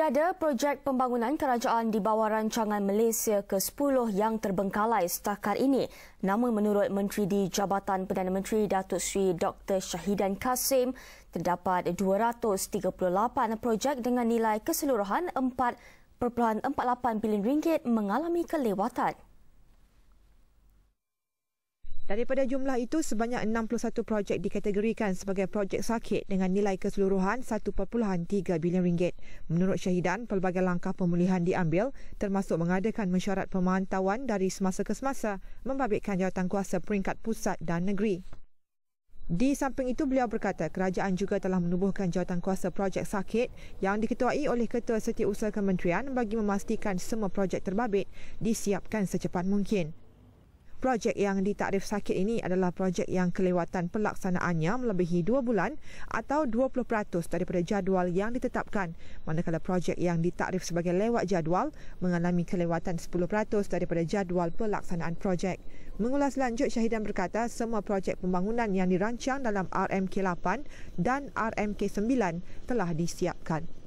Tiada projek pembangunan kerajaan di bawah rancangan Malaysia ke-10 yang terbengkalai setakat ini. Namun menurut Menteri di Jabatan Perdana Menteri Datuk Seri Dr. Syahidan Kasim, terdapat 238 projek dengan nilai keseluruhan 4.48 bilion ringgit mengalami kelewatan. Daripada jumlah itu, sebanyak 61 projek dikategorikan sebagai projek sakit dengan nilai keseluruhan 1.3 bilion ringgit. Menurut Syahidan, pelbagai langkah pemulihan diambil termasuk mengadakan mesyuarat pemantauan dari semasa ke semasa membabitkan jawatan kuasa peringkat pusat dan negeri. Di samping itu, beliau berkata kerajaan juga telah menubuhkan jawatan kuasa projek sakit yang diketuai oleh Ketua Setiausaha Kementerian bagi memastikan semua projek terbabit disiapkan secepat mungkin. Projek yang ditakrif sakit ini adalah projek yang kelewatan pelaksanaannya melebihi 2 bulan atau 20% daripada jadual yang ditetapkan. Manakala projek yang ditakrif sebagai lewat jadual mengalami kelewatan 10% daripada jadual pelaksanaan projek. Mengulas lanjut, Syahidan berkata semua projek pembangunan yang dirancang dalam RMK 8 dan RMK 9 telah disiapkan.